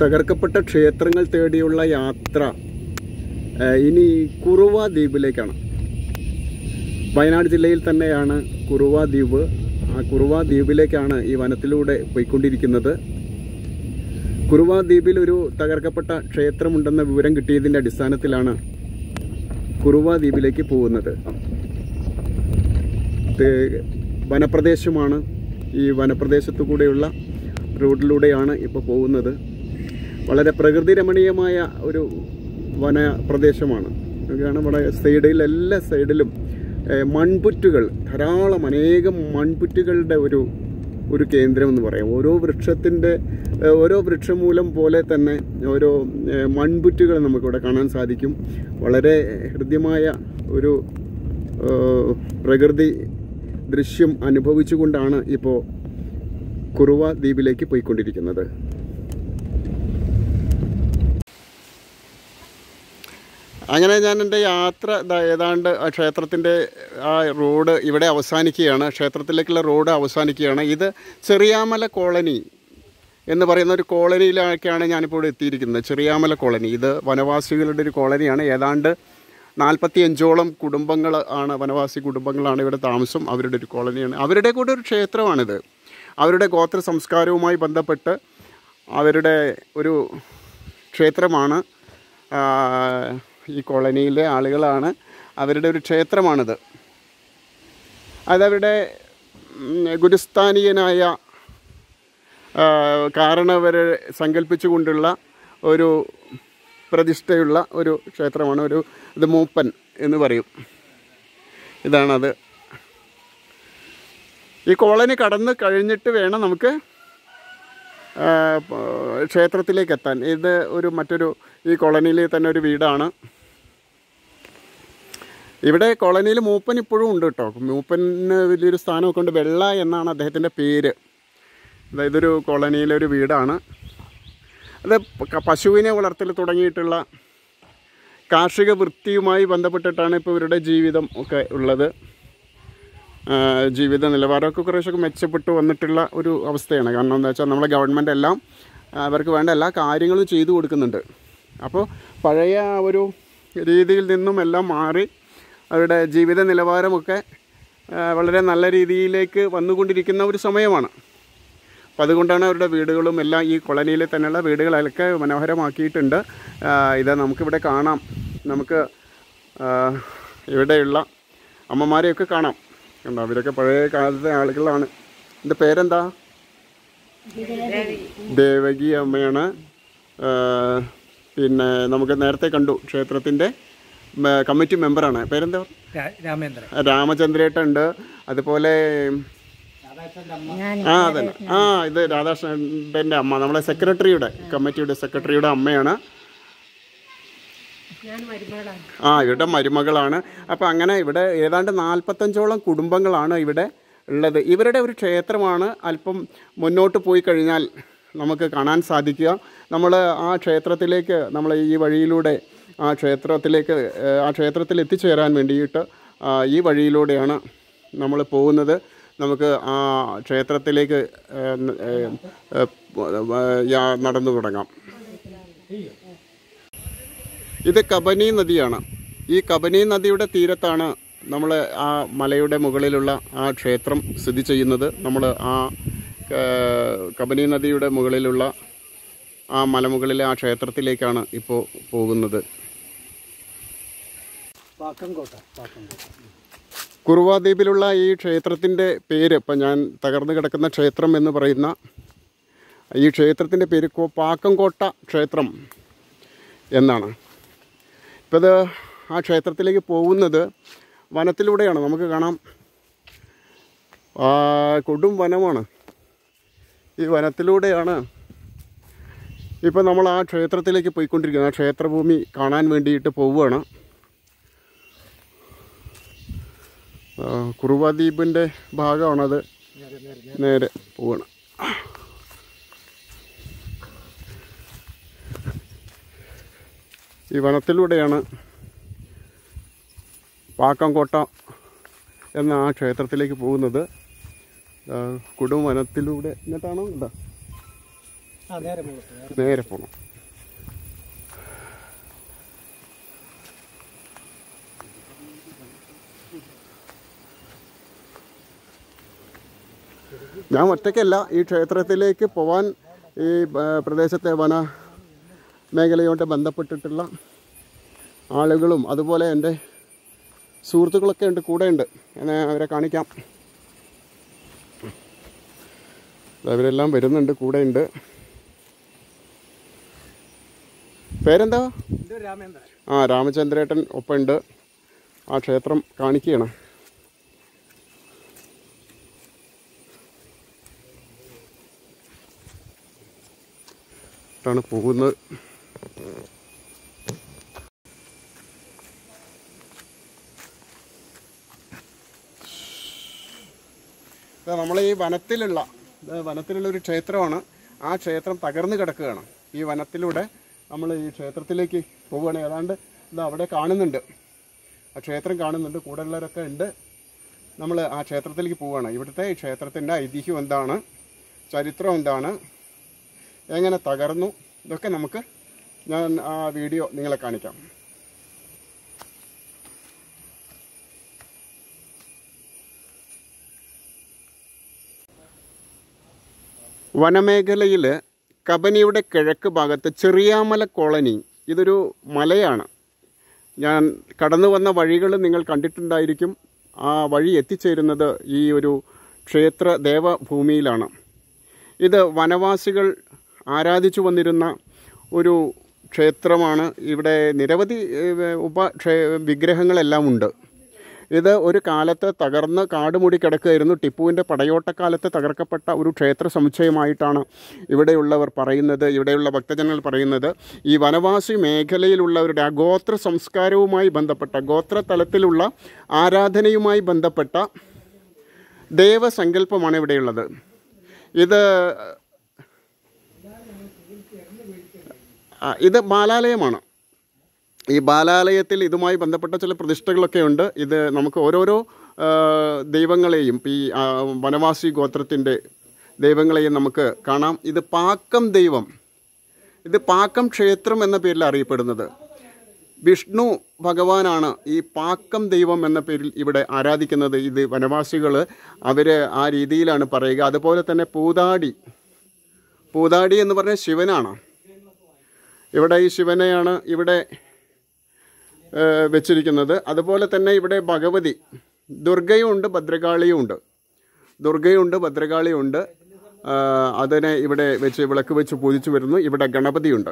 തകർക്കപ്പെട്ട ക്ഷേത്രങ്ങൾ തേടിയുള്ള യാത്ര ഇനി കുറുവ ദ്വീപിലേക്കാണ്. വയനാട് ജില്ലയിൽ തന്നെയാണ് കുറുവ ദ്വീപ്. ആ കുറുവ ദ്വീപിലേക്കാണ് ഈ വനത്തിലൂടെ പോയിക്കൊണ്ടിരിക്കുന്നത്. കുറുവ ദ്വീപിൽ ഒരു തകർക്കപ്പെട്ട ക്ഷേത്രമുണ്ടെന്ന വിവരം കിട്ടിയതിന്റെ അടിസ്ഥാനത്തിലാണ് കുറുവ ദ്വീപിലേക്ക് പോകുന്നത്. വനപ്രദേശമാണ്. ഈ വനപ്രദേശത്തു കൂടെയുള്ള റോഡിലൂടെയാണ് ഇപ്പോൾ പോകുന്നത്. വളരെ പ്രകൃതി രമണീയമായ ഒരു വന പ്രദേശമാണ്. നോക്കുകയാണ് ഇവിടെ സൈഡിൽ എല്ലാ സൈഡിലും മൺപുറ്റുകൾ ധാരാളം അനേകം മൺപുറ്റുകളുടെ ഒരു ഒരു കേന്ദ്രം എന്ന് പറയാം. ഓരോ വൃക്ഷത്തിന്റെ ഓരോ വൃക്ഷമൂലം പോലെ തന്നെ ഓരോ മൺപുറ്റുകൾ നമുക്കിവിടെ കാണാൻ സാധിക്കും. വളരെ ഹൃദ്യമായ ഒരു പ്രകൃതി ദൃശ്യം അനുഭവിച്ചുകൊണ്ടാണ് ഇപ്പോൾ കുറുവ ദ്വീപിലേക്ക് പോയിക്കൊണ്ടിരിക്കുന്നത്. അങ്ങനെ ഞാൻ എന്റെ യാത്ര ഏതാണ്ട് ക്ഷേത്രത്തിന്റെ ആ റോഡ് ഇവിടെ അവസാനിക്കുകയാണ്. ക്ഷേത്രത്തിലേക്കുള്ള റോഡ് അവസാനിക്കുകയാണ്. ഇത് ചെറിയാമല കോളനി എന്ന് പറയുന്ന ഒരു കോളനിയിലൊക്കെയാണ് ഞാനിപ്പോൾ എത്തിയിരിക്കുന്നത്. ചെറിയാമല കോളനി. ഇത് വനവാസികളുടെ ഒരു കോളനിയാണ്. ഏതാണ്ട് നാൽപ്പത്തി അഞ്ചോളം കുടുംബങ്ങൾ ആണ് വനവാസി കുടുംബങ്ങളാണ് ഇവിടെ താമസം അവരുടെ ഒരു കോളനിയാണ്. അവരുടെ കൂടെ ഒരു ക്ഷേത്രമാണിത്. അവരുടെ ഗോത്ര സംസ്കാരവുമായി ബന്ധപ്പെട്ട് അവരുടെ ഒരു ക്ഷേത്രമാണ്. ഈ കോളനിയിലെ ആളുകളാണ്. അവരുടെ ഒരു ക്ഷേത്രമാണിത്. അതവരുടെ ഗുരുസ്ഥാനീയനായ കാരണവരെ സങ്കല്പിച്ചുകൊണ്ടുള്ള ഒരു പ്രതിഷ്ഠയുള്ള ഒരു ക്ഷേത്രമാണ്. ഒരു ഇത് മൂപ്പൻ എന്ന് പറയും. ഇതാണത്. ഈ കോളനി കടന്ന് കഴിഞ്ഞിട്ട് വേണം നമുക്ക് ക്ഷേത്രത്തിലേക്ക് എത്താൻ. ഇത് ഒരു മറ്റൊരു ഈ കോളനിയിൽ തന്നെ ഒരു വീടാണ്. ഇവിടെ കോളനിയിൽ മൂപ്പൻ ഇപ്പോഴും ഉണ്ട് കേട്ടോ. മൂപ്പന് വലിയൊരു സ്ഥാനമൊക്കെ ഉണ്ട്. വെള്ള എന്നാണ് അദ്ദേഹത്തിന്റെ പേര്. അതായത് ഒരു കോളനിയിലെ ഒരു വീടാണ്. അത് പശുവിനെ വളർത്തൽ തുടങ്ങിയിട്ടുള്ള കാർഷിക വൃത്തിയുമായി ബന്ധപ്പെട്ടിട്ടാണ് ഇപ്പോൾ ഇവരുടെ ജീവിതം ഒക്കെ ഉള്ളത്. ജീവിത നിലവാരമൊക്കെ കുറേശ്ശൊക്കെ മെച്ചപ്പെട്ടു വന്നിട്ടുള്ള ഒരു അവസ്ഥയാണ്. കാരണം എന്താ വെച്ചാൽ നമ്മളെ ഗവൺമെന്റ് എല്ലാം അവർക്ക് വേണ്ട എല്ലാ കാര്യങ്ങളും ചെയ്തു കൊടുക്കുന്നുണ്ട്. അപ്പോൾ പഴയ ഒരു രീതിയിൽ നിന്നും എല്ലാം മാറി അവരുടെ ജീവിത നിലവാരമൊക്കെ വളരെ നല്ല രീതിയിലേക്ക് വന്നുകൊണ്ടിരിക്കുന്ന ഒരു സമയമാണ്. അപ്പം അതുകൊണ്ടാണ് അവരുടെ വീടുകളും എല്ലാം ഈ കോളനിയിൽ തന്നെയുള്ള വീടുകളൊക്കെ മനോഹരമാക്കിയിട്ടുണ്ട്. ഇത് നമുക്കിവിടെ കാണാം. നമുക്ക് ഇവിടെയുള്ള അമ്മമാരെയൊക്കെ കാണാം. കണ്ടോ അവരൊക്കെ പഴയ കാലത്തെ ആളുകളാണ്. എന്റെ പേരെന്താ? ദേവകി അമ്മയാണ്. പിന്നെ നമുക്ക് നേരത്തെ കണ്ടു ക്ഷേത്രത്തിന്റെ കമ്മിറ്റി മെമ്പറാണ്. പേരെന്താ? രാമേന്ദ്ര രാമേന്ദ്രൻ. രാമചന്ദ്രേട്ടൻ ഉണ്ട് അതുപോലെ ആ അതെ ആ ഇത് രാധാകൃഷ്ണന്റെ അമ്മ. നമ്മളെ സെക്രട്ടറിയുടെ കമ്മിറ്റിയുടെ സെക്രട്ടറിയുടെ അമ്മയാണ്. ഞാൻ മരുമകളാണ്. ആ ഇവിടെ മരുമകളാണ്. അപ്പോൾ അങ്ങനെ ഇവിടെ ഏതാണ്ട് നാൽപ്പത്തഞ്ചോളം കുടുംബങ്ങളാണ് ഇവിടെ ഉള്ളത്. ഇവരുടെ ഒരു ക്ഷേത്രമാണ്. അല്പം മുന്നോട്ട് പോയി കഴിഞ്ഞാൽ നമുക്ക് കാണാൻ സാധിക്കുക. നമ്മൾ ആ ക്ഷേത്രത്തിലേക്ക് നമ്മൾ ഈ വഴിയിലൂടെ ആ ക്ഷേത്രത്തിലേക്ക് ആ ക്ഷേത്രത്തിൽ എത്തിച്ചേരാൻ വേണ്ടിയിട്ട് ഈ വഴിയിലൂടെയാണ് നമ്മൾ പോകുന്നത്. നമുക്ക് ആ ക്ഷേത്രത്തിലേക്ക് നടന്നു തുടങ്ങാം. ഇത് കബനി നദിയാണ്. ഈ കബനി നദിയുടെ തീരത്താണ് നമ്മൾ ആ മലയുടെ മുകളിലുള്ള ആ ക്ഷേത്രം സ്ഥിതി ചെയ്യുന്നത്. നമ്മൾ ആ കബനി നദിയുടെ മുകളിലുള്ള ആ മലമുകളിലെ ആ ക്ഷേത്രത്തിലേക്കാണ് ഇപ്പോൾ പോകുന്നത്. പാക്കംകോട്ട പാക്കംകോട്ട കുറുവ ഈ ക്ഷേത്രത്തിന്റെ പേര് ഇപ്പം ഞാൻ തകർന്നു കിടക്കുന്ന ക്ഷേത്രം എന്ന് പറയുന്ന ഈ ക്ഷേത്രത്തിന്റെ പേര് പാക്കംകോട്ട ക്ഷേത്രം എന്നാണ്. ഇപ്പം ഇത് ആ ക്ഷേത്രത്തിലേക്ക് പോകുന്നത് വനത്തിലൂടെയാണ്. നമുക്ക് കാണാം. കൊടും വനമാണ്. ഈ വനത്തിലൂടെയാണ് ഇപ്പോൾ നമ്മൾ ആ ക്ഷേത്രത്തിലേക്ക് പോയിക്കൊണ്ടിരിക്കുന്നത്. ആ ക്ഷേത്രഭൂമി കാണാൻ വേണ്ടിയിട്ട് പോവുകയാണ് ആ, കുറുവ ദ്വീപിന്റെ ഭാഗമാണത്. നേരെ പോവണം. ഈ വനത്തിലൂടെയാണ് പാക്കംകോട്ട എന്ന ആ ക്ഷേത്രത്തിലേക്ക് പോകുന്നത്. കൊടും വനത്തിലൂടെ. എന്നിട്ടാണോ? എന്താ നേരെ പോകണം ഞാൻ ഒറ്റയ്ക്കല്ല. ഈ ക്ഷേത്രത്തിലേക്ക് പോവാൻ ഈ പ്രദേശത്തെ വന മേഖലയോട്ട് ബന്ധപ്പെട്ടിട്ടുള്ള ആളുകളും അതുപോലെ എന്റെ സുഹൃത്തുക്കളൊക്കെ ഉണ്ട് കൂടെയുണ്ട്. എന്നെ അവരെ കാണിക്കാം. അവരെല്ലാം വരുന്നുണ്ട് കൂടെയുണ്ട്. പേരെന്താ? ആ രാമചന്ദ്രേട്ടൻ ഒപ്പമുണ്ട്. ആ ക്ഷേത്രം കാണിക്കുകയാണ്. ാണ് പോകുന്നത്. നമ്മൾ ഈ വനത്തിലുള്ള വനത്തിലുള്ള ഒരു ക്ഷേത്രമാണ്. ആ ക്ഷേത്രം തകർന്നു കിടക്കുകയാണ്. ഈ വനത്തിലൂടെ നമ്മൾ ഈ ക്ഷേത്രത്തിലേക്ക് പോവുകയാണ്. ഏതാണ്ട് ഇത് അവിടെ കാണുന്നുണ്ട്. ആ ക്ഷേത്രം കാണുന്നുണ്ട്. കൂടെ ഉള്ളവരൊക്കെ ഉണ്ട്. നമ്മൾ ആ ക്ഷേത്രത്തിലേക്ക് പോവുകയാണ്. ഇവിടുത്തെ ക്ഷേത്രത്തിന്റെ ഐതിഹ്യം എന്താണ്? ചരിത്രം എന്താണ്? എങ്ങനെ തകർന്നു? ഇതൊക്കെ നമുക്ക് ഞാൻ ആ വീഡിയോ നിങ്ങളെ കാണിക്കാം. വനമേഖലയിൽ കബനിയുടെ കിഴക്ക് ഭാഗത്ത് ചെറിയാമല കോളനി ഇതൊരു മലയാണ്. ഞാൻ കടന്നു വന്ന വഴികൾ നിങ്ങൾ കണ്ടിട്ടുണ്ടായിരിക്കും. ആ വഴി എത്തിച്ചേരുന്നത് ഈ ഒരു ക്ഷേത്ര ദേവഭൂമിയിലാണ്. ഇത് വനവാസികൾ ആരാധിച്ചു വന്നിരുന്ന ഒരു ക്ഷേത്രമാണ്. ഇവിടെ നിരവധി ഏഹ്, ഉപ ക്ഷേ വിഗ്രഹങ്ങളെല്ലാം ഉണ്ട്. ഇത് ഒരു കാലത്ത് തകർന്ന് കാടുമൂടി കിടക്കുകയായിരുന്നു. ടിപ്പുവിന്റെ പടയോട്ടക്കാലത്ത് തകർക്കപ്പെട്ട ഒരു ക്ഷേത്ര സമുച്ചയമായിട്ടാണ് ഇവിടെയുള്ളവർ പറയുന്നത് ഇവിടെയുള്ള ഭക്തജനങ്ങൾ പറയുന്നത്. ഈ വനവാസി മേഖലയിലുള്ളവരുടെ ഗോത്ര സംസ്കാരവുമായി ബന്ധപ്പെട്ട ഗോത്ര തലത്തിലുള്ള ആരാധനയുമായി ബന്ധപ്പെട്ട ദേവസങ്കല്പമാണ് ഇവിടെയുള്ളത്. ഇത് ആ, ഇത് ബാലാലയമാണ്. ഈ ബാലാലയത്തിൽ ഇതുമായി ബന്ധപ്പെട്ട ചില പ്രതിഷ്ഠകളൊക്കെ ഉണ്ട്. ഇത് നമുക്ക് ഓരോരോ ദൈവങ്ങളെയും ഈ വനവാസി ഗോത്രത്തിന്റെ ദൈവങ്ങളെയും നമുക്ക് കാണാം. ഇത് പാക്കം ദൈവം. ഇത് പാക്കം ക്ഷേത്രം എന്ന പേരിൽ അറിയപ്പെടുന്നത്. വിഷ്ണു ഭഗവാനാണ് ഈ പാക്കം ദൈവം എന്ന പേരിൽ ഇവിടെ ആരാധിക്കുന്നത് ഇത് വനവാസികൾ. അവർ ആ രീതിയിലാണ് പറയുക. അതുപോലെ തന്നെ പൂതാടി. പൂതാടി എന്ന് പറഞ്ഞാൽ ശിവനാണ്. ഇവിടെ ഈ ശിവനെയാണ് ഇവിടെ വെച്ചിരിക്കുന്നത്. അതുപോലെ തന്നെ ഇവിടെ ഭഗവതി ദുർഗയും ഉണ്ട് ഭദ്രകാളിയും ഉണ്ട്. ദുർഗയുണ്ട് ഭദ്രകാളിയുണ്ട് അതിനെ ഇവിടെ വെച്ച് വിളക്ക് വെച്ച് പൂജിച്ചു വരുന്നു. ഇവിടെ ഗണപതിയുണ്ട്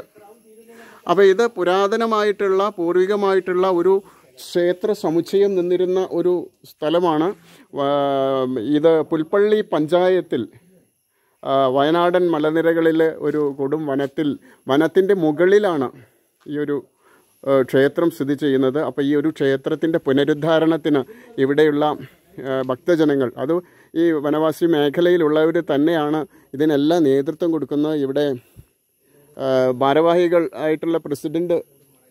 അപ്പോൾ ഇത് പുരാതനമായിട്ടുള്ള പൂർവികമായിട്ടുള്ള ഒരു ക്ഷേത്ര സമുച്ചയം നിന്നിരുന്ന ഒരു സ്ഥലമാണ്. ഇത് പുൽപ്പള്ളി പഞ്ചായത്തിൽ വയനാടൻ മലനിരകളിൽ ഒരു കൊടും വനത്തിൽ വനത്തിന്റെ മുകളിലാണ് ഈ ഒരു ക്ഷേത്രം സ്ഥിതി ചെയ്യുന്നത്. അപ്പോൾ ഈ ഒരു ക്ഷേത്രത്തിന്റെ പുനരുദ്ധാരണത്തിന് ഇവിടെയുള്ള ഭക്തജനങ്ങൾ അത് ഈ വനവാസി മേഖലയിലുള്ളവർ തന്നെയാണ് ഇതിനെല്ലാം നേതൃത്വം കൊടുക്കുന്നത് ഇവിടെ ഭാരവാഹികൾ ആയിട്ടുള്ള പ്രസിഡന്റ്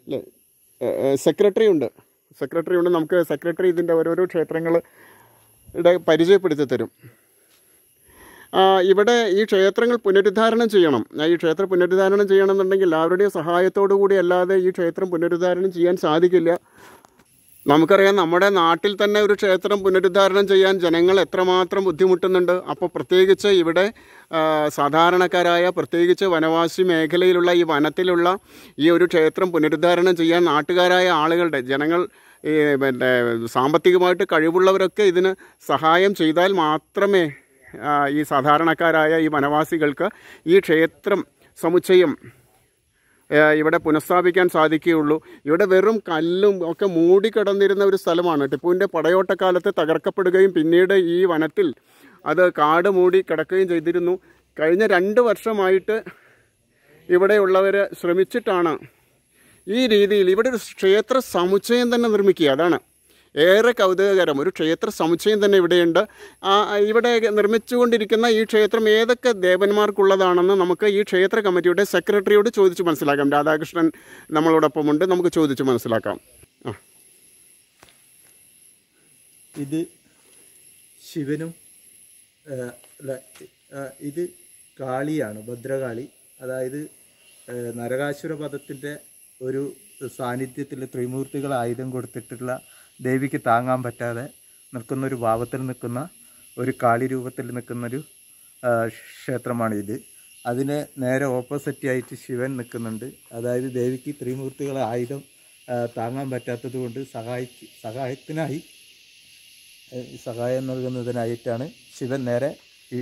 അല്ലേ സെക്രട്ടറി ഉണ്ട്. സെക്രട്ടറി ഉണ്ട് നമുക്ക് സെക്രട്ടറി ഇതിന്റെ ഓരോരോ ക്ഷേത്രങ്ങളുടെ പരിചയപ്പെടുത്തി തരും. ഇവിടെ ഈ ക്ഷേത്രങ്ങൾ പുനരുദ്ധാരണം ചെയ്യണം. ഈ ക്ഷേത്രം പുനരുദ്ധാരണം ചെയ്യണം എന്നുണ്ടെങ്കിൽ എല്ലാവരുടെയും സഹായത്തോടു കൂടി അല്ലാതെ ഈ ക്ഷേത്രം പുനരുദ്ധാരണം ചെയ്യാൻ സാധിക്കില്ല. നമുക്കറിയാം നമ്മുടെ നാട്ടിൽ തന്നെ ഒരു ക്ഷേത്രം പുനരുദ്ധാരണം ചെയ്യാൻ ജനങ്ങൾ എത്രമാത്രം ബുദ്ധിമുട്ടുന്നുണ്ട്. അപ്പോൾ പ്രത്യേകിച്ച് ഇവിടെ സാധാരണക്കാരായ പ്രത്യേകിച്ച് വനവാസി മേഖലയിലുള്ള ഈ വനത്തിലുള്ള ഈ ഒരു ക്ഷേത്രം പുനരുദ്ധാരണം ചെയ്യാൻ നാട്ടുകാരായ ആളുകളുടെ ജനങ്ങൾ ഈ പിന്നെ സാമ്പത്തികമായിട്ട് കഴിവുള്ളവരൊക്കെ ഇതിന് സഹായം ചെയ്താൽ മാത്രമേ ഈ സാധാരണക്കാരായ ഈ വനവാസികൾക്ക് ഈ ക്ഷേത്രം സമുച്ചയം ഇവിടെ പുനഃസ്ഥാപിക്കാൻ സാധിക്കുകയുള്ളൂ. ഇവിടെ വെറും കല്ലും ഒക്കെ മൂടിക്കിടന്നിരുന്ന ഒരു സ്ഥലമാണ്. ടിപ്പുവിന്റെ പടയോട്ടക്കാലത്ത് തകർക്കപ്പെടുകയും പിന്നീട് ഈ വനത്തിൽ അത് കാട് മൂടി കിടക്കുകയും ചെയ്തിരുന്നു. കഴിഞ്ഞ രണ്ട് വർഷമായിട്ട് ഇവിടെയുള്ളവർ ശ്രമിച്ചിട്ടാണ് ഈ രീതിയിൽ ഇവിടെ ഒരു ക്ഷേത്ര സമുച്ചയം തന്നെ നിർമ്മിക്കുക. അതാണ് ഏറെ കൗതുകകരം. ഒരു ക്ഷേത്ര സമുച്ചയം തന്നെ ഇവിടെയുണ്ട്. ഇവിടെ നിർമ്മിച്ചുകൊണ്ടിരിക്കുന്ന ഈ ക്ഷേത്രം ഏതൊക്കെ ദേവന്മാർക്കുള്ളതാണെന്ന് നമുക്ക് ഈ ക്ഷേത്ര കമ്മിറ്റിയുടെ സെക്രട്ടറിയോട് ചോദിച്ച് മനസ്സിലാക്കാം. രാധാകൃഷ്ണൻ നമ്മളോടൊപ്പമുണ്ട്. നമുക്ക് ചോദിച്ച് മനസ്സിലാക്കാം. ഇത് ശിവനും ഇത് കാളിയാണ് ഭദ്രകാളി. അതായത് നരകാശുര പദത്തിന്റെ ഒരു സാന്നിധ്യത്തിൽ ത്രിമൂർത്തികൾ ആയുധം കൊടുത്തിട്ടുള്ള ദേവിക്ക് താങ്ങാൻ പറ്റാതെ നിൽക്കുന്ന ഒരു ഭാവത്തിൽ നിൽക്കുന്ന ഒരു കാളി രൂപത്തിൽ നിൽക്കുന്നൊരു ക്ഷേത്രമാണിത്. അതിന് നേരെ ഓപ്പോസിറ്റ് ആയിട്ട് ശിവൻ നിൽക്കുന്നുണ്ട്. അതായത് ദേവിക്ക് ത്രിമൂർത്തികളെ ആയുധം താങ്ങാൻ പറ്റാത്തത് കൊണ്ട് സഹായിക്ക് സഹായത്തിനായി സഹായം നൽകുന്നതിനായിട്ടാണ് ശിവൻ നേരെ ഈ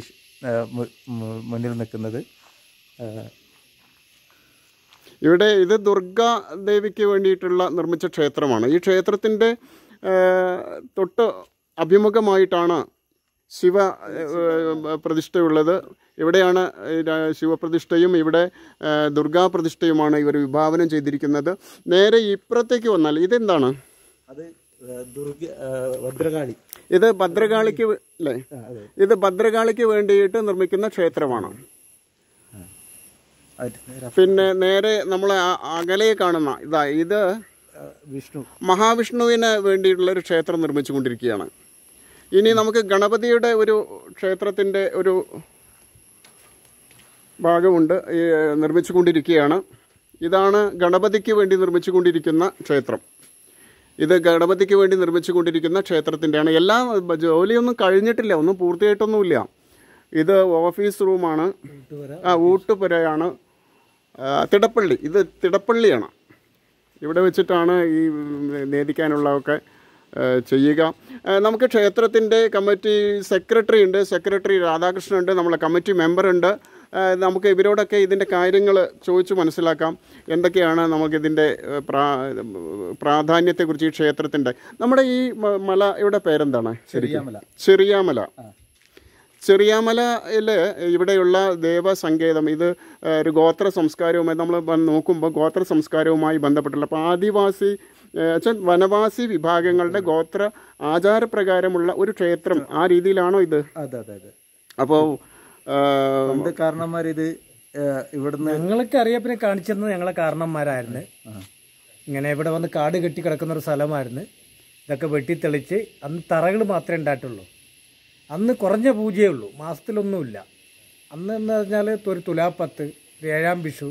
മുന്നിൽ നിൽക്കുന്നത്. ഇവിടെ ഇത് ദുർഗാ ദേവിക്ക് വേണ്ടിയിട്ടുള്ള നിർമ്മിച്ച ക്ഷേത്രമാണ്. ഈ ക്ഷേത്രത്തിന്റെ തൊട്ട് അഭിമുഖമായിട്ടാണ് ശിവ പ്രതിഷ്ഠയുള്ളത്. ഇവിടെയാണ് ശിവപ്രതിഷ്ഠയും ഇവിടെ ദുർഗാപ്രതിഷ്ഠയുമാണ് പ്രതിഷ്ഠയുമാണ് ഇവർ വിഭാവനം ചെയ്തിരിക്കുന്നത്. നേരെ ഇപ്പുറത്തേക്ക് വന്നാൽ ഇതെന്താണ്? അത് ദുർഗ ഭദ്രകാളി. ഇത് ഭദ്രകാളിക്ക് അല്ലേ? ഇത് ഭദ്രകാളിക്ക് വേണ്ടിയിട്ട് നിർമ്മിക്കുന്ന ക്ഷേത്രമാണ്. പിന്നെ നേരെ നമ്മൾ അകലെ കാണുന്ന ഇതാ ഇത് വിഷ്ണു. മഹാവിഷ്ണുവിന് വേണ്ടിയിട്ടുള്ള ഒരു ക്ഷേത്രം നിർമ്മിച്ചുകൊണ്ടിരിക്കുകയാണ്. ഇനി നമുക്ക് ഗണപതിയുടെ ഒരു ക്ഷേത്രത്തിന്റെ ഒരു ഭാഗമുണ്ട് ഈ നിർമ്മിച്ചുകൊണ്ടിരിക്കുകയാണ്. ഇതാണ് ഗണപതിക്ക് വേണ്ടി നിർമ്മിച്ചുകൊണ്ടിരിക്കുന്ന ക്ഷേത്രം. ഇത് ഗണപതിക്ക് വേണ്ടി നിർമ്മിച്ചുകൊണ്ടിരിക്കുന്ന ക്ഷേത്രത്തിന്റെയാണ് എല്ലാ ജോലിയൊന്നും കഴിഞ്ഞിട്ടില്ല ഒന്നും പൂർത്തിയായിട്ടൊന്നുമില്ല. ഇത് ഓഫീസ് റൂമാണ്. ആ ഊട്ടുപുരയാണ്. തിടപ്പള്ളി. ഇത് തിടപ്പള്ളിയാണ്. ഇവിടെ വെച്ചിട്ടാണ് ഈ നേദിക്കാനുള്ളതൊക്കെ ചെയ്യുക. നമുക്ക് ക്ഷേത്രത്തിന്റെ കമ്മിറ്റി സെക്രട്ടറി ഉണ്ട് സെക്രട്ടറി രാധാകൃഷ്ണൻ ഉണ്ട് നമ്മളെ കമ്മിറ്റി മെമ്പർ ഉണ്ട്. നമുക്ക് ഇവരോടൊക്കെ ഇതിന്റെ കാര്യങ്ങൾ ചോദിച്ച് മനസ്സിലാക്കാം. എന്തൊക്കെയാണ് നമുക്കിതിന്റെ പ്രാ പ്രാധാന്യത്തെക്കുറിച്ച് ഈ ക്ഷേത്രത്തിന്റെ. നമ്മുടെ ഈ മല ഇവിടെ പേരെന്താണ്? ശരിക്കും. ചെറിയാമല. ചെറിയാമല ചെറിയാമലയിൽ ഇവിടെയുള്ള ദേവസങ്കേതം ഇത് ഒരു ഗോത്ര സംസ്കാരവുമായി നമ്മൾ നോക്കുമ്പോൾ ഗോത്ര സംസ്കാരവുമായി ബന്ധപ്പെട്ടുള്ള അപ്പോൾ ആദിവാസി വെച്ചാൽ വനവാസി വിഭാഗങ്ങളുടെ ഗോത്ര ആചാരപ്രകാരമുള്ള ഒരു ക്ഷേത്രം ആ രീതിയിലാണോ ഇത്? അതെ അതെ അതെ. അപ്പോൾ കാരണന്മാരിത് കാരണന്മാർ ഇത് ഏഹ് ഇവിടുന്ന് ഞങ്ങൾക്ക് അറിയപ്പിനെ കാണിച്ചിരുന്നത് ഞങ്ങളെ കാരണന്മാരായിരുന്നു. ഇങ്ങനെ ഇവിടെ വന്ന് കാട് കെട്ടി കിടക്കുന്ന ഒരു സ്ഥലമായിരുന്നു. ഇതൊക്കെ വെട്ടിത്തെളിച്ച് അന്ന് തറകൾ മാത്രമേ ഉണ്ടായിട്ടുള്ളൂ. അന്ന് കുറഞ്ഞ പൂജയേ ഉള്ളൂ. മാസത്തിലൊന്നുമില്ല. അന്ന് എന്ന് പറഞ്ഞാൽ ഒരു തുലാപ്പത്ത് ഒരു ഏഴാം വിഷു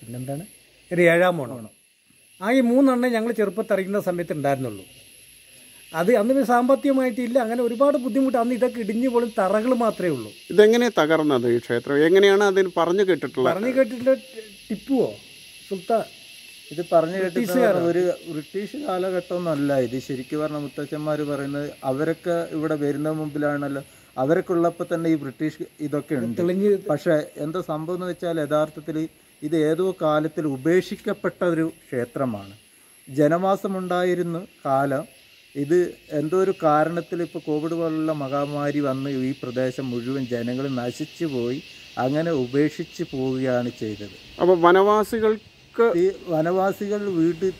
പിന്നെന്താണ്? ഒരു ഏഴാം ഓണമാണ് ആ ഈ മൂന്നെണ്ണേ ഞങ്ങൾ ചെറുപ്പത്തിറങ്ങുന്ന സമയത്ത് ഉണ്ടായിരുന്നുള്ളൂ. അത് അന്ന് പിന്നെ സാമ്പത്തികമായിട്ടില്ല അങ്ങനെ ഒരുപാട് ബുദ്ധിമുട്ട് അന്ന് ഇതൊക്കെ ഇടിഞ്ഞു പോലും തറകൾ മാത്രമേ ഉള്ളൂ. ഇതെങ്ങനെ തകർന്നത് ഈ ക്ഷേത്രം? എങ്ങനെയാണ് അതിന് പറഞ്ഞു കേട്ടിട്ടുള്ളത് പറഞ്ഞു കേട്ടിട്ടുള്ള ടിപ്പുവോ? സുൽത്താൻ ഇത് പറഞ്ഞു കേട്ടിട്ട് ഒരു ബ്രിട്ടീഷ് കാലഘട്ടമൊന്നുമല്ല. ഇത് ശരിക്കും പറഞ്ഞ മുത്തച്ഛന്മാർ പറയുന്നത് അവരൊക്കെ ഇവിടെ വരുന്ന മുമ്പിലാണല്ലോ. അവരൊക്കെ ഉള്ളപ്പോൾ തന്നെ ഈ ബ്രിട്ടീഷ് ഇതൊക്കെ ഉണ്ട്. തെളിഞ്ഞ് പക്ഷെ എന്താ സംഭവം എന്ന് വെച്ചാൽ യഥാർത്ഥത്തിൽ ഇത് ഏതോ കാലത്തിൽ ഉപേക്ഷിക്കപ്പെട്ട ഒരു ക്ഷേത്രമാണ്. ജനവാസമുണ്ടായിരുന്ന കാലം. ഇത് എന്തോ ഒരു കാരണത്തിൽ ഇപ്പോൾ കോവിഡ് പോലുള്ള മഹാമാരി വന്ന് ഈ പ്രദേശം മുഴുവൻ ജനങ്ങൾ നശിച്ചു പോയി. അങ്ങനെ ഉപേക്ഷിച്ച് പോവുകയാണ് ചെയ്തത്. അപ്പോൾ ഈ വനവാസികൾ വീട്ടിൽ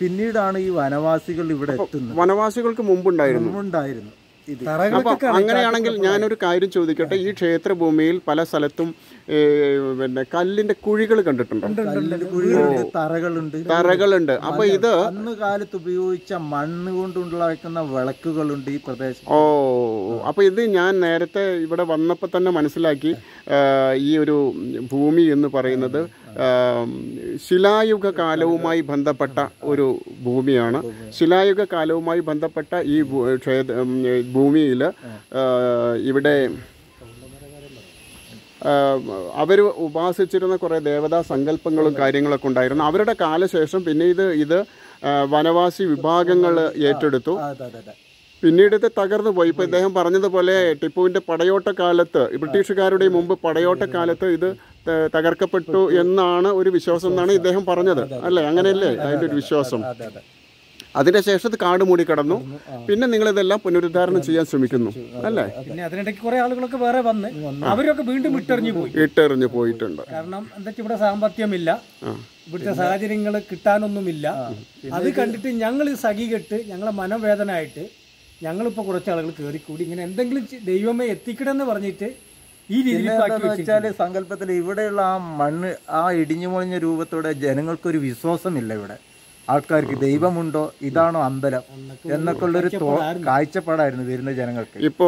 പിന്നീടാണ് ഈ വനവാസികൾ ഇവിടെ എത്തുന്നത്. വനവാസികൾക്ക് മുമ്പുണ്ടായിരുന്നു. മുമ്പുണ്ടായിരുന്നു. അങ്ങനെയാണെങ്കിൽ ഞാനൊരു കാര്യം ചോദിക്കട്ടെ? ഈ ക്ഷേത്രഭൂമിയിൽ പല സ്ഥലത്തും പിന്നെ കല്ലിന്റെ കുഴികൾ കണ്ടിട്ടുണ്ടോ? തറകളുണ്ട്. തറകളുണ്ട്. അപ്പൊ ഇത് അന്ന് കാലത്ത് ഉപയോഗിച്ച മണ്ണ് കൊണ്ടുണ്ടാക്കുന്ന വിളക്കുകളുണ്ട് ഈ പ്രദേശം ഓ അപ്പൊ ഇത് ഞാൻ നേരത്തെ ഇവിടെ വന്നപ്പോൾ തന്നെ മനസ്സിലാക്കി ഈ ഒരു ഭൂമി എന്ന് പറയുന്നത് ശിലായുഗ കാലവുമായി ബന്ധപ്പെട്ട ഒരു ഭൂമിയാണ്. ശിലായുഗ കാലവുമായി ബന്ധപ്പെട്ട ഈ ഭൂമിയിൽ ഇവിടെ അവർ ഉപാസിച്ചിരുന്ന കുറേ ദേവതാ സങ്കല്പങ്ങളും കാര്യങ്ങളൊക്കെ ഉണ്ടായിരുന്നു. അവരുടെ കാലശേഷം പിന്നെ ഇത് ഇത് വനവാസി വിഭാഗങ്ങൾ ഏറ്റെടുത്തു. പിന്നീട് ഇത് തകർന്നു പോയി. ഇപ്പൊ ഇദ്ദേഹം പറഞ്ഞതുപോലെ ടിപ്പുവിന്റെ പടയോട്ട കാലത്ത് ബ്രിട്ടീഷുകാരുടെ മുമ്പ് പടയോട്ട കാലത്ത് ഇത് തകർക്കപ്പെട്ടു എന്നാണ് ഒരു വിശ്വാസം എന്നാണ് ഇദ്ദേഹം പറഞ്ഞത്. അല്ലേ? അങ്ങനെയല്ലേ അതിന്റെ ഒരു വിശ്വാസം? അതിനുശേഷം ഇത് കാട് മൂടി കടന്നു പിന്നെ നിങ്ങൾ ഇതെല്ലാം പുനരുദ്ധാരണം ചെയ്യാൻ ശ്രമിക്കുന്നു. അല്ലേ? പിന്നെ അതിനിടയ്ക്ക് കുറെ ആളുകളൊക്കെ വേറെ വന്ന് അവരൊക്കെ വീണ്ടും ഇട്ടെറിഞ്ഞു പോയി. ഇട്ടെറിഞ്ഞു പോയിട്ടുണ്ട്. കാരണം എന്താ വെച്ചാൽ ഇവിടെ സാമ്പത്തികമില്ല. ഇവിടുത്തെ സാഹചര്യങ്ങൾ കിട്ടാനൊന്നുമില്ല. അത് കണ്ടിട്ട് ഞങ്ങൾ ഈ സഖികെട്ട് ഞങ്ങളെ മനോവേദനയായിട്ട് ഞങ്ങളിപ്പോൾ കുറച്ച് ആളുകൾ കൂടി ഇങ്ങനെ എന്തെങ്കിലും ദൈവമേ എത്തിക്കണമെന്ന് പറഞ്ഞിട്ട് ഈ എന്താന്ന് സങ്കല്പത്തിൽ ഇവിടെയുള്ള ആ മണ്ണ് ആ ഇടിഞ്ഞു പൊളിഞ്ഞ രൂപത്തോടെ ജനങ്ങൾക്കൊരു വിശ്വാസമില്ല ഇവിടെ. ആൾക്കാർക്ക് ദൈവമുണ്ടോ ഇതാണോ അമ്പലം എന്നൊക്കെ ഉള്ളൊരു കാഴ്ചപ്പാടായിരുന്നു. വരുന്ന ജനങ്ങൾക്ക്. ഇപ്പോ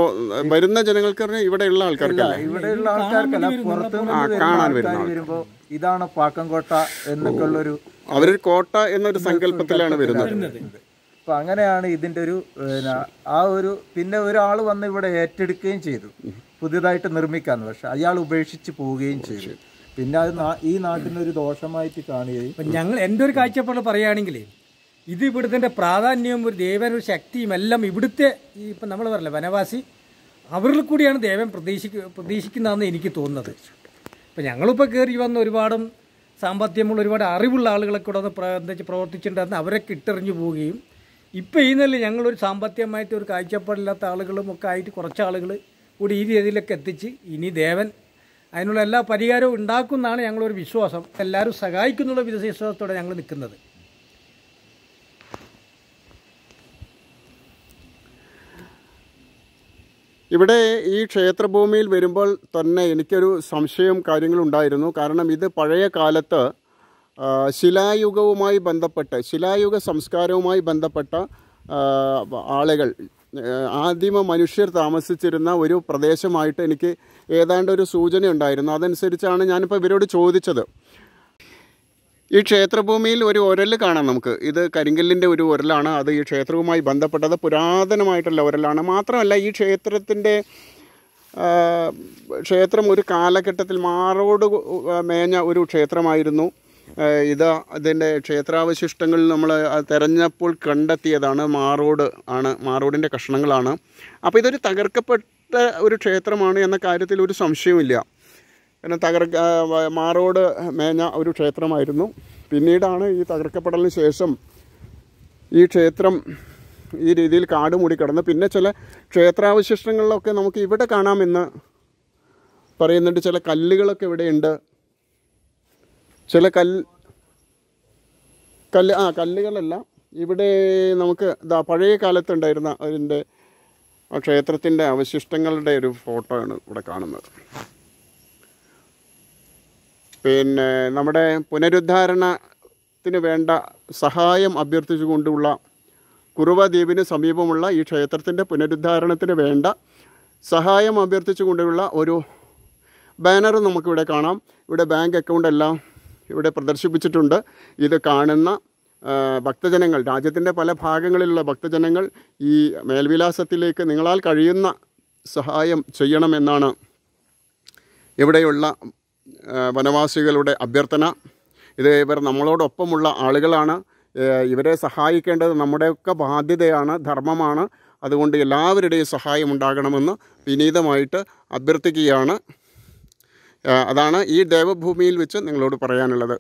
വരുന്ന ജനങ്ങൾക്ക് ഇവിടെയുള്ള ആൾക്കാർക്ക് ഇവിടെയുള്ള ആൾക്കാർക്കല്ല പുറത്തുനിന്ന് വരുമ്പോ ഇതാണോ പാക്കംകോട്ട എന്നൊക്കെ ഉള്ളൊരു അവരൊരു കോട്ട എന്നൊരു സങ്കല്പത്തിലാണ് വരുന്നത്. അപ്പൊ അങ്ങനെയാണ് ഇതിന്റെ ഒരു ആ ഒരു പിന്നെ ഒരാൾ വന്ന് ഇവിടെ ഏറ്റെടുക്കുകയും ചെയ്തു. പുതിയതായിട്ട് നിർമ്മിക്കാന്ന്. പക്ഷെ അയാൾ ഉപേക്ഷിച്ച് പോവുകയും ചെയ്തു. പിന്നെ അത് ഈ നാട്ടിനൊരു ദോഷമായിട്ട് കാണുകയും ഞങ്ങൾ എന്റെ ഒരു കാഴ്ചപ്പാട് പറയുകയാണെങ്കിൽ ഇത് ഇവിടുത്തെ പ്രാധാന്യവും ഒരു ദേവൻ ഒരു ശക്തിയും എല്ലാം ഇവിടുത്തെ ഈ ഇപ്പം നമ്മൾ പറയില്ല വനവാസി അവരിൽ കൂടിയാണ് ദേവൻ പ്രതീക്ഷിക്ക പ്രതീക്ഷിക്കുന്നതെന്ന് എനിക്ക് തോന്നുന്നത്. ഇപ്പം ഞങ്ങളിപ്പോൾ കയറി വന്ന ഒരുപാടും സാമ്പത്തികമുള്ള ഒരുപാട് അറിവുള്ള ആളുകളൊക്കെ കൂടെ ഒന്ന് എന്താ വെച്ചാൽ പ്രവർത്തിച്ചിട്ടുണ്ടായിരുന്നു അവരൊക്കെ ഇട്ടെറിഞ്ഞു പോവുകയും ഇപ്പം ഈ നില ഞങ്ങളൊരു സാമ്പത്തികമായിട്ട് ഒരു കാഴ്ചപ്പാടില്ലാത്ത ആളുകളും ഒക്കെ ആയിട്ട് കുറച്ച് ആളുകൾ കൂടി ഈ രീതിയിലൊക്കെ എത്തിച്ച് ഇനി ദേവൻ അതിനുള്ള എല്ലാ പരിഹാരവും ഉണ്ടാക്കുമെന്നാണ് ഞങ്ങളൊരു വിശ്വാസം. എല്ലാവരും സഹായിക്കുന്നുള്ള വിശ്വാസത്തോടെ ഞങ്ങൾ നിൽക്കുന്നത്. ഇവിടെ ഈ ക്ഷേത്രഭൂമിയിൽ വരുമ്പോൾ തന്നെ എനിക്കൊരു സംശയം കാര്യങ്ങളുണ്ടായിരുന്നു കാരണം ഇത് പഴയ കാലത്ത് ശിലായുഗവുമായി ബന്ധപ്പെട്ട് ശിലായുഗ സംസ്കാരവുമായി ബന്ധപ്പെട്ട ആളുകൾ ആദിമ മനുഷ്യർ താമസിച്ചിരുന്ന ഒരു പ്രദേശമായിട്ട് എനിക്ക് ഏതാണ്ട് ഒരു സൂചന ഉണ്ടായിരുന്നു. അതനുസരിച്ചാണ് ഞാനിപ്പോൾ ഇവരോട് ചോദിച്ചത്. ഈ ക്ഷേത്രഭൂമിയിൽ ഒരു ഉരൽ കാണാം നമുക്ക്. ഇത് കരിങ്കല്ലിന്റെ ഒരു ഉരലാണ് അത് ഈ ക്ഷേത്രവുമായി ബന്ധപ്പെട്ടത് പുരാതനമായിട്ടുള്ള ഉരലാണ് മാത്രമല്ല ഈ ക്ഷേത്രത്തിന്റെ ക്ഷേത്രം ഒരു കാലഘട്ടത്തിൽ മാറോട് മേഞ്ഞ ഒരു ക്ഷേത്രമായിരുന്നു. ഇത് അതിന്റെ ക്ഷേത്രാവശിഷ്ടങ്ങൾ നമ്മൾ തിരഞ്ഞപ്പോൾ കണ്ടെത്തിയതാണ് മാറോട് ആണ് മാറോടിന്റെ കഷ്ണങ്ങളാണ്. അപ്പോൾ ഇതൊരു തകർക്കപ്പെട്ട ഒരു ക്ഷേത്രമാണ് എന്ന കാര്യത്തിൽ ഒരു സംശയവുമില്ല. പിന്നെ തകർക്ക മാറോട് മേഞ്ഞ ഒരു ക്ഷേത്രമായിരുന്നു. പിന്നീടാണ് ഈ തകർക്കപ്പെടലിന് ശേഷം ഈ ക്ഷേത്രം ഈ രീതിയിൽ കാട് മൂടി കിടന്ന് പിന്നെ ചില ക്ഷേത്രാവശിഷ്ടങ്ങളിലൊക്കെ നമുക്ക് ഇവിടെ കാണാമെന്ന് പറയുന്നുണ്ട്. ചില കല്ലുകളൊക്കെ ഇവിടെയുണ്ട്. ചില കല്ല് കല്ല് ആ കല്ലുകളല്ല ഇവിടെ നമുക്ക് ഇതാ പഴയ കാലത്തുണ്ടായിരുന്ന അതിന്റെ ആ ക്ഷേത്രത്തിന്റെ അവശിഷ്ടങ്ങളുടെ ഒരു ഫോട്ടോ ആണ് ഇവിടെ കാണുന്നത്. പിന്നെ നമ്മുടെ പുനരുദ്ധാരണത്തിന് വേണ്ട സഹായം അഭ്യർത്ഥിച്ചുകൊണ്ടുള്ള കുറുവ ദ്വീപിന് സമീപമുള്ള ഈ ക്ഷേത്രത്തിന്റെ പുനരുദ്ധാരണത്തിന് വേണ്ട സഹായം അഭ്യർത്ഥിച്ചുകൊണ്ടുള്ള ഒരു ബാനർ നമുക്കിവിടെ കാണാം. ഇവിടെ ബാങ്ക് അക്കൗണ്ട് എല്ലാം ഇവിടെ പ്രദർശിപ്പിച്ചിട്ടുണ്ട്. ഇത് കാണുന്ന ഭക്തജനങ്ങൾ രാജ്യത്തിന്റെ പല ഭാഗങ്ങളിലുള്ള ഭക്തജനങ്ങൾ ഈ മേൽവിലാസത്തിലേക്ക് നിങ്ങളാൽ കഴിയുന്ന സഹായം ചെയ്യണമെന്നാണ് ഇവിടെയുള്ള വനവാസികളുടെ അഭ്യർത്ഥന. ഇത് ഇവർ നമ്മളോടൊപ്പമുള്ള ആളുകളാണ്. ഇവരെ സഹായിക്കേണ്ടത് നമ്മുടെയൊക്കെ ബാധ്യതയാണ് ധർമ്മമാണ്. അതുകൊണ്ട് എല്ലാവരുടെയും സഹായം ഉണ്ടാകണമെന്ന് വിനീതമായിട്ട് അഭ്യർത്ഥിക്കുകയാണ്. അതാണ് ഈ ദേവഭൂമിയിൽ വെച്ച് നിങ്ങളോട് പറയാനുള്ളത്.